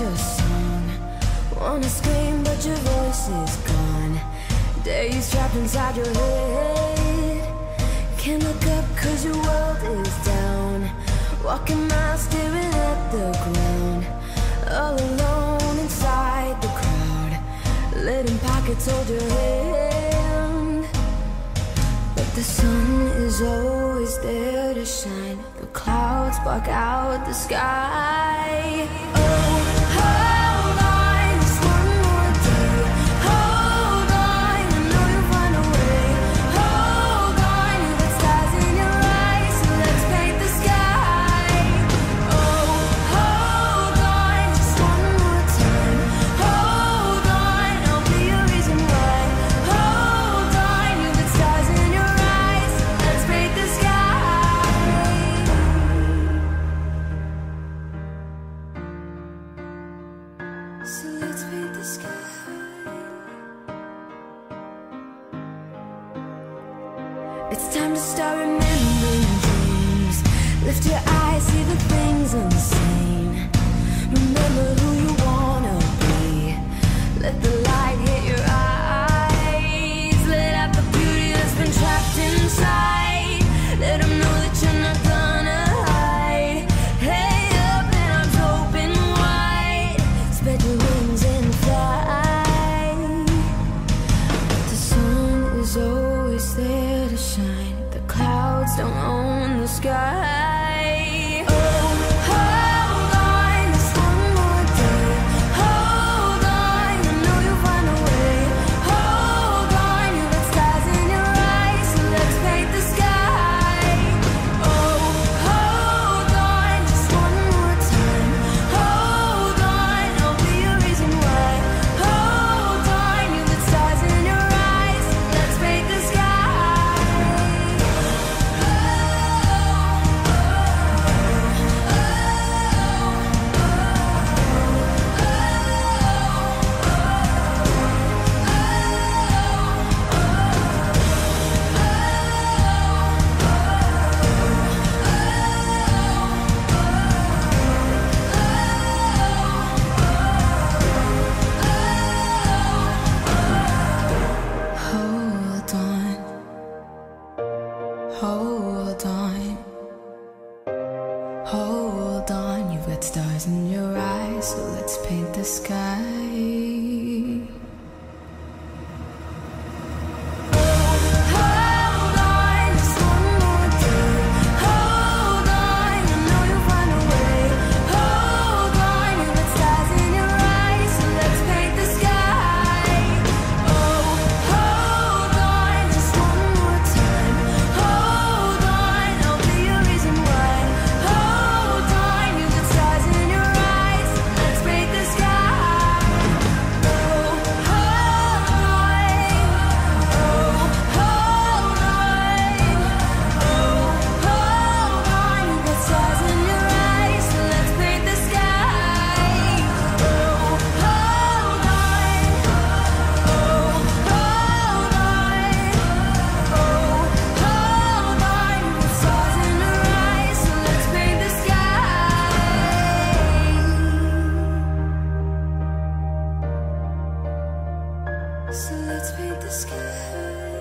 your song. Wanna scream, but your voice is gone. Days trapped inside your head. Can't look up cause your world is down. Walking miles staring at the ground. All alone inside the crowd. Letting pockets hold your hand. But the sun is always there to shine. The clouds block out the sky. So Hold on. Hold on, you've got stars in your eyes, so let's paint the sky. So let's paint the sky.